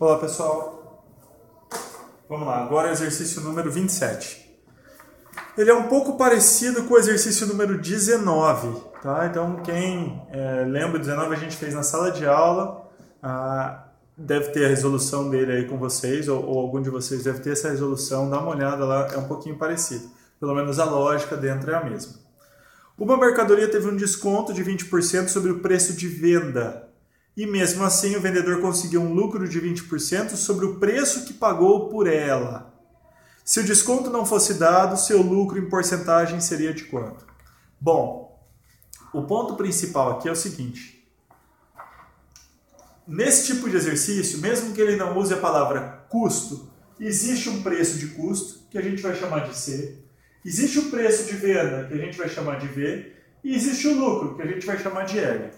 Olá pessoal, vamos lá, agora é o exercício número 27. Ele é um pouco parecido com o exercício número 19, tá? Então quem é, lembra, 19 a gente fez na sala de aula, ah, deve ter a resolução dele aí com vocês, ou, ou, algum de vocês deve ter essa resolução, dá uma olhada lá, é um pouquinho parecido. Pelo menos a lógica dentro é a mesma. Uma mercadoria teve um desconto de 20% sobre o preço de venda. E mesmo assim, o vendedor conseguiu um lucro de 20% sobre o preço que pagou por ela. Se o desconto não fosse dado, seu lucro em porcentagem seria de quanto? Bom, o ponto principal aqui é o seguinte: nesse tipo de exercício, mesmo que ele não use a palavra custo, existe um preço de custo, que a gente vai chamar de C, existe o preço de venda, que a gente vai chamar de V, e existe o lucro, que a gente vai chamar de L.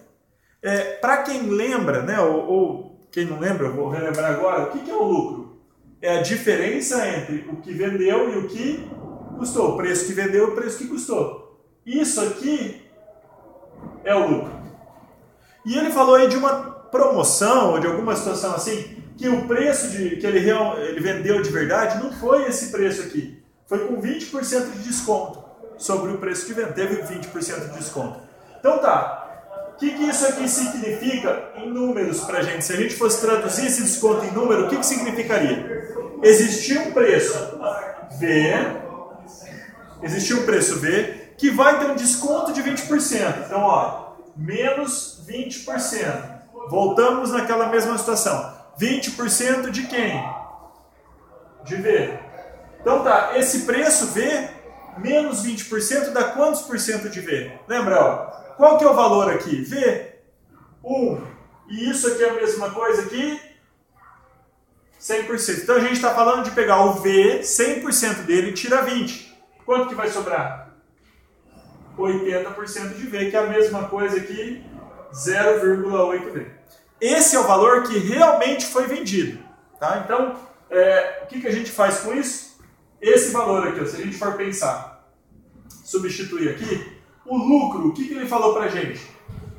É, Para quem lembra, né, ou, ou, quem não lembra, eu vou relembrar agora, o que, que é o lucro? É a diferença entre o que vendeu e o que custou, o preço que vendeu e o preço que custou. Isso aqui é o lucro. E ele falou aí de uma promoção ou de alguma situação assim, que o preço de, que ele, ele vendeu de verdade não foi esse preço aqui. Foi com 20% de desconto sobre o preço de venda. Teve 20% de desconto. Então tá. O que, que isso aqui significa em números para a gente? Se a gente fosse traduzir esse desconto em número, o que, que significaria? Existia um preço V, existia um preço V, que vai ter um desconto de 20%. Então, ó, menos 20%. Voltamos naquela mesma situação. 20% de quem? De V. Então tá, esse preço V menos 20% dá quantos por cento de V? Lembra, ó, qual que é o valor aqui? V, 1. E isso aqui é a mesma coisa aqui? 100%. Então a gente está falando de pegar o V, 100% dele, e tira 20. Quanto que vai sobrar? 80% de V, que é a mesma coisa aqui, 0,8V. Esse é o valor que realmente foi vendido. Tá? Então, é, o que, que a gente faz com isso? Esse valor aqui, ó, se a gente for pensar, substituir aqui, o lucro, o que, que ele falou para gente?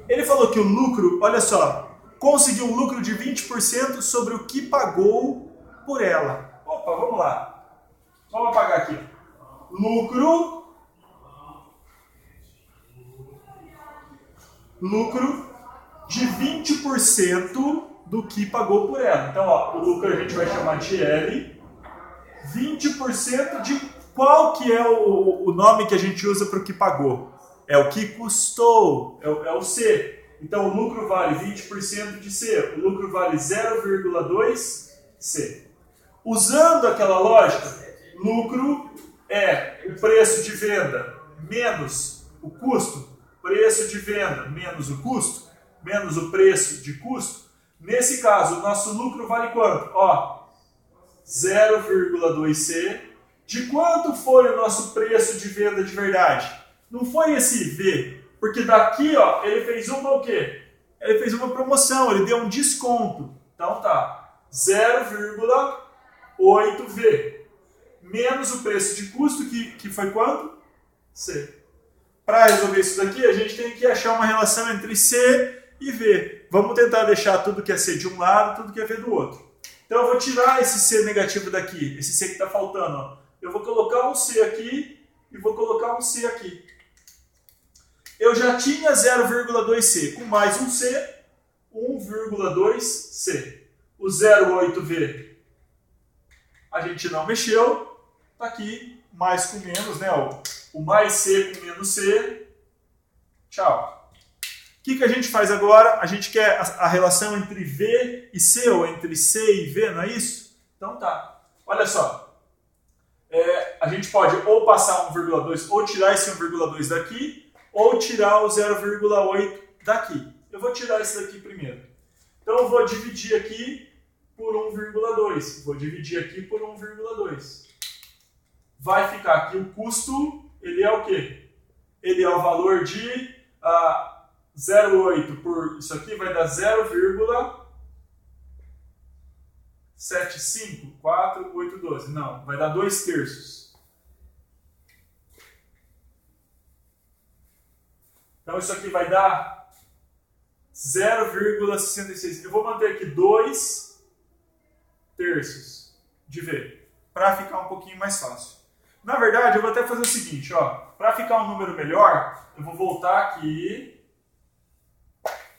Ele falou que o lucro, olha só, conseguiu um lucro de 20% sobre o que pagou por ela. Opa, vamos lá. Vamos apagar aqui. Lucro. Lucro de 20% do que pagou por ela. Então, ó, o lucro a gente vai chamar de L. 20% de qual que é o, o nome que a gente usa para o que pagou? É o que custou, é o, é o C. Então, o lucro vale 20% de C, o lucro vale 0,2 C. Usando aquela lógica, lucro é o preço de venda menos o custo, preço de venda menos o custo, menos o preço de custo. Nesse caso, o nosso lucro vale quanto? Ó, 0,2C. De quanto foi o nosso preço de venda de verdade? Não foi esse V, porque daqui, ó, ele fez uma o quê? Ele fez uma promoção, ele deu um desconto. Então tá, 0,8V. Menos o preço de custo, que, que foi quanto? C. Para resolver isso daqui, a gente tem que achar uma relação entre C e V. Vamos tentar deixar tudo que é C de um lado, tudo que é V do outro. Então eu vou tirar esse C negativo daqui, esse C que está faltando. Ó. Eu vou colocar um C aqui e vou colocar um C aqui eu já tinha 0,2C. Com mais um C, 1,2C. O 0,8V a gente não mexeu. Está aqui, mais com menos, né? O, mais C com menos C. Tchau. O que, que a gente faz agora? A gente quer a, relação entre V e C, ou entre C e V, não é isso? Então tá. Olha só. É, a gente pode ou passar 1,2 ou tirar esse 1,2 daqui ou tirar o 0,8 daqui. Eu vou tirar esse daqui primeiro. Então eu vou dividir aqui por 1,2. Vou dividir aqui por 1,2. Vai ficar aqui o custo, ele é o quê? Ele é o valor de ah, 0,8 por isso aqui vai dar 0,75482. Não, vai dar 2 terços. Então isso aqui vai dar 0,66. Eu vou manter aqui 2 terços de V, para ficar um pouquinho mais fácil. Na verdade, eu vou até fazer o seguinte, ó, para ficar um número melhor, eu vou voltar aqui,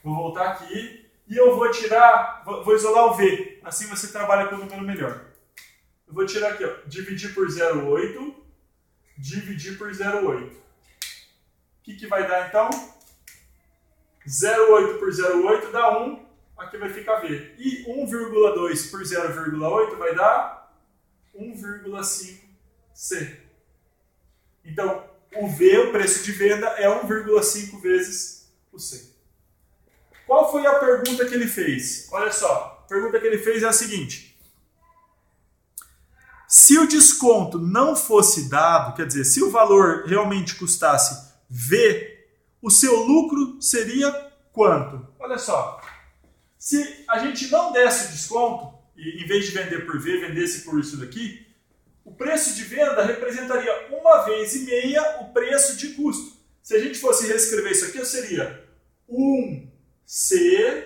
vou voltar aqui e eu vou tirar, vou, isolar o V, assim você trabalha com o número melhor. Eu vou tirar aqui, ó, dividir por 0,8, dividir por 0,8. Que, que vai dar então? 0,8 por 0,8 dá 1, aqui vai ficar V. E 1,2 por 0,8 vai dar 1,5C. Então, o V, o preço de venda, é 1,5 vezes o C. Qual foi a pergunta que ele fez? Olha só, a pergunta que ele fez é a seguinte. Se o desconto não fosse dado, quer dizer, se o valor realmente custasse V, o seu lucro seria quanto? Olha só, se a gente não desse desconto, e em vez de vender por V, vendesse por isso daqui, o preço de venda representaria uma vez e meia o preço de custo. Se a gente fosse reescrever isso aqui, seria 1C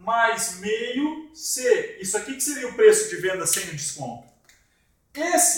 mais meio C. Isso aqui que seria o preço de venda sem o desconto. Esse